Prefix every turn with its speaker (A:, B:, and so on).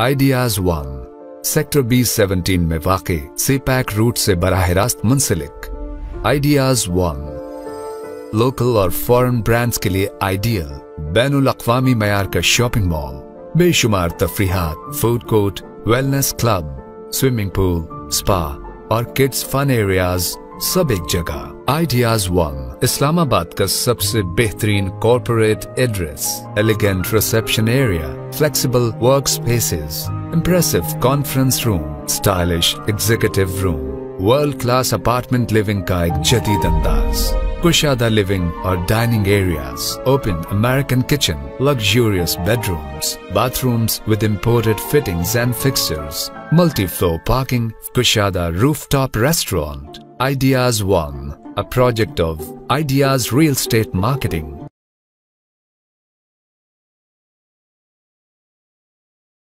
A: Ideas one sector B seventeen में वाकई CPEC route से बराह रास्त मुंसलिक। आइडियाज़ वन लोकल और फॉरेन ब्रांड्स के लिए आइडियल बैन अवी मैार का शॉपिंग मॉल बेशुमार तफरीहात food court wellness club swimming pool spa और किड्स फन एरियाज़ सब एक जगह। आइडियाज़ वन इस्लामाबाद का सबसे बेहतरीन corporate address elegant reception area flexible workspaces, impressive conference room, stylish executive room, world-class apartment living like Jati Dandas, Kushada living or dining areas, open American kitchen, luxurious bedrooms, bathrooms with imported fittings and fixtures, multi-floor parking, Kushada rooftop restaurant, Ideas 1, a project of Ideas Real Estate Marketing,